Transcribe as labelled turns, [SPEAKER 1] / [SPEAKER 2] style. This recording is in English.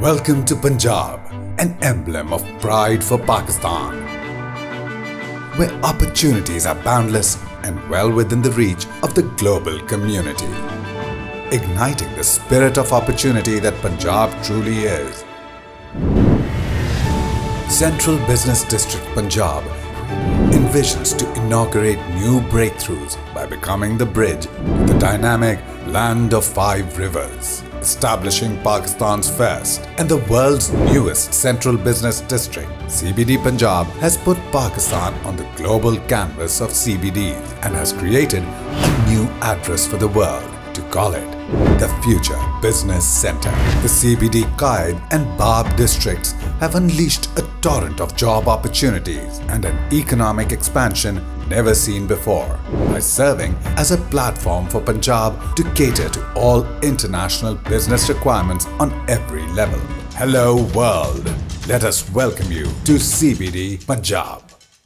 [SPEAKER 1] Welcome to Punjab, an emblem of pride for Pakistan, where opportunities are boundless and well within the reach of the global community. Igniting the spirit of opportunity that Punjab truly is. Central Business District Punjab envisions to inaugurate new breakthroughs by becoming the bridge to the dynamic land of five rivers, establishing Pakistan's first and the world's newest central business district. CBD Punjab has put Pakistan on the global canvas of CBDs and has created a new address for the world to call it the Future Business Center. The CBD Qaid and Bab districts have unleashed a torrent of job opportunities and an economic expansion never seen before by serving as a platform for Punjab to cater to all international business requirements on every level. Hello world! Let us welcome you to CBD Punjab.